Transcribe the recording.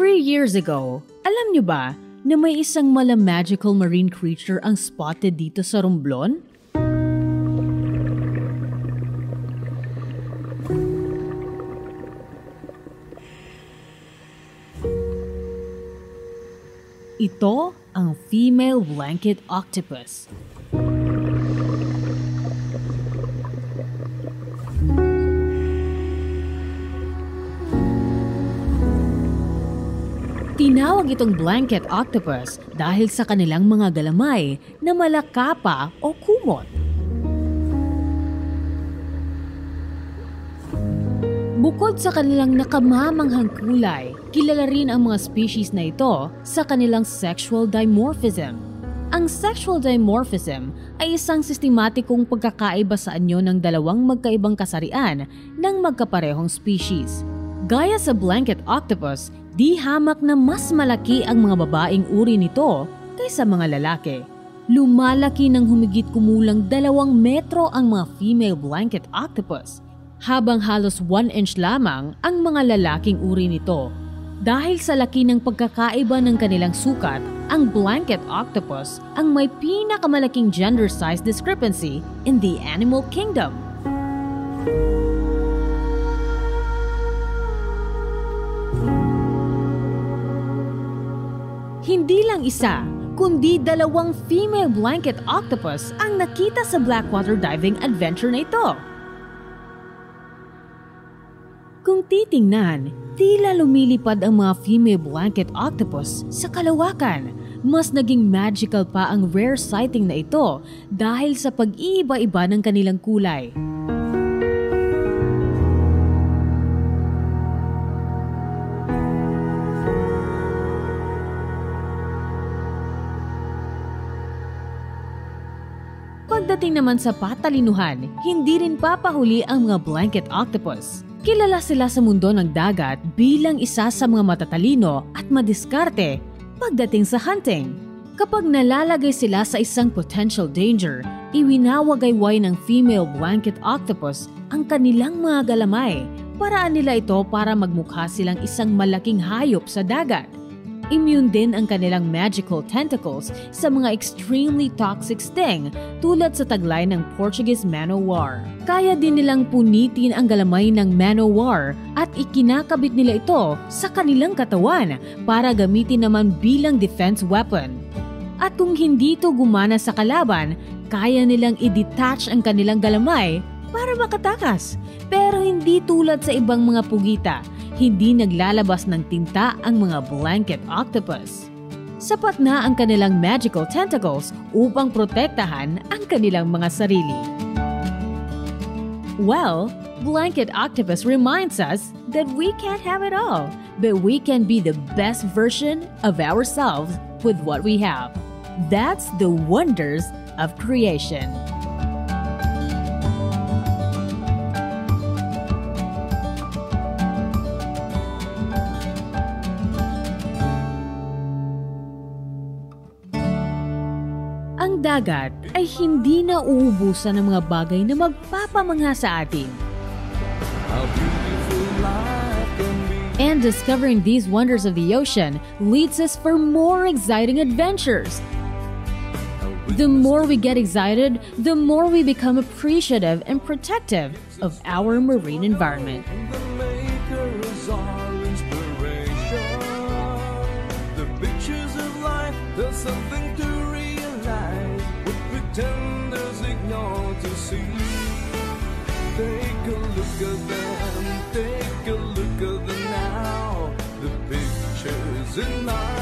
Three years ago, alam niyo ba na may isang mala magical marine creature ang spotted dito sa Romblon? Ito ang female blanket octopus. Tinawag itong blanket octopus dahil sa kanilang mga galamay na malakapa o kumot. Bukod sa kanilang nakamamanghang kulay, kilala rin ang mga species na ito sa kanilang sexual dimorphism. Ang sexual dimorphism ay isang sistematikong pagkakaiba sa anyo ng dalawang magkaibang kasarian ng magkaparehong species. Gaya sa blanket octopus, Di hamak na mas malaki ang mga babaeng uri nito kaysa mga lalaki. Lumalaki ng humigit kumulang dalawang metro ang mga female blanket octopus, habang halos 1 inch lamang ang mga lalaking uri nito. Dahil sa laki ng pagkakaiba ng kanilang sukat, ang blanket octopus ang may pinakamalaking gender size discrepancy in the animal kingdom. Hindi lang isa, kundi dalawang female blanket octopus ang nakita sa Blackwater diving adventure na ito. Kung titingnan, tila lumilipad ang mga female blanket octopus sa kalawakan. Mas naging magical pa ang rare sighting na ito dahil sa pag-iiba-iba ng kanilang kulay. Pagdating naman sa patalinuhan, hindi rin papahuli ang mga blanket octopus. Kilala sila sa mundo ng dagat bilang isa sa mga matatalino at madiskarte pagdating sa hunting. Kapag nalalagay sila sa isang potential danger, iwinawagayway ng female blanket octopus ang kanilang mga galamay. Paraan nila ito para magmukha silang isang malaking hayop sa dagat. Immune din ang kanilang magical tentacles sa mga extremely toxic sting tulad sa taglay ng Portuguese manowar. Kaya din nilang punitin ang galamay ng manowar at ikinakabit nila ito sa kanilang katawan para gamitin naman bilang defense weapon. At kung hindi ito gumana sa kalaban, kaya nilang i-detach ang kanilang galamay para makatakas. Pero hindi tulad sa ibang mga pugita hindi naglalabas ng tinta ang mga blanket octopus. Sapat na ang kanilang magical tentacles upang protektahan ang kanilang mga sarili. Well, Blanket Octopus reminds us that we can't have it all, but we can be the best version of ourselves with what we have. That's the wonders of creation. Ang dagat ay hindi na uubusan ng mga bagay na magpapamangha sa atin. And discovering these wonders of the ocean leads us for more exciting adventures. The more we get excited, the more we become appreciative and protective of our marine environment. At them, take a look at them now. The pictures in my